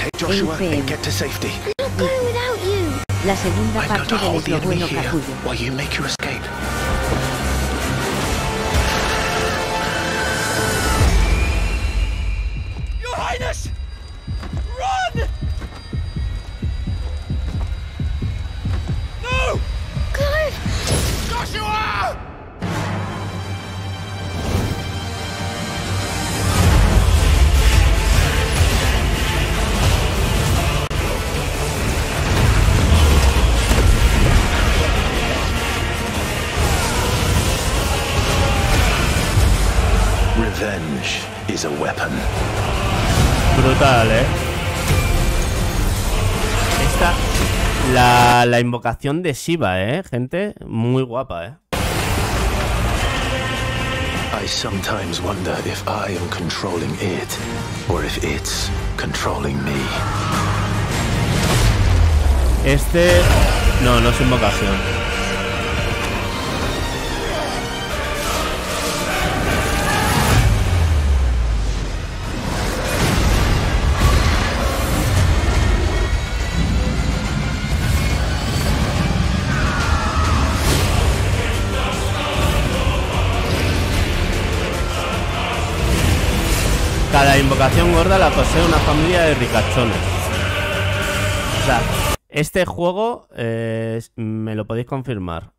Take Joshua and get to safety. Not going without you. La segunda I'm going parte to hold the enemy here capullo. while you make your escape. Revenge is a weapon. Brutal, ¿eh? Esta, la, la invocación de Shiva, ¿eh, gente? Muy guapa, ¿eh? I sometimes wonder if I am controlling it, or if it's controlling me. Este... No, no es invocación. Cada invocación gorda la posee una familia de ricachones. O sea, este juego eh, me lo podéis confirmar.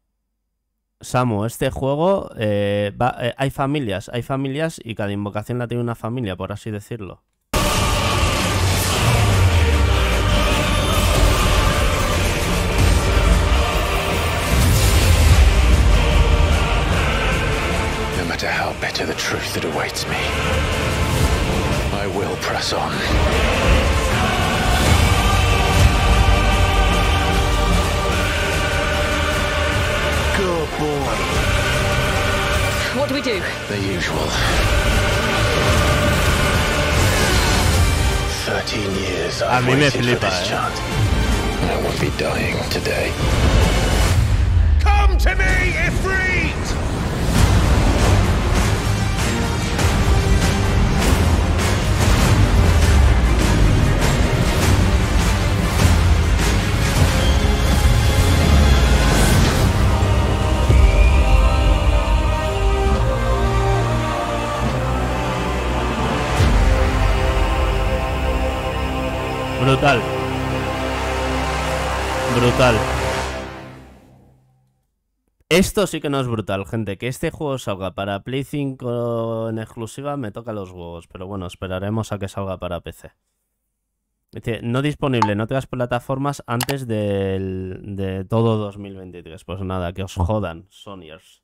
Samu, este juego eh, eh, hay familias, hay familias y cada invocación la tiene una familia, por así decirlo. No matter how bitter the truth that awaits me, I will press on. Good boy. What do we do? The usual. Thirteen years I've mí me waited for this chance. I won't be dying today. Come to me, Ifrit! Brutal. Brutal. Esto sí que no es brutal, gente. Que este juego salga para Play 5 en exclusiva me toca los huevos. Pero bueno, esperaremos a que salga para PC. Dice, no disponible en otras plataformas antes del, de todo 2023. Pues nada, que os jodan, Sonyers.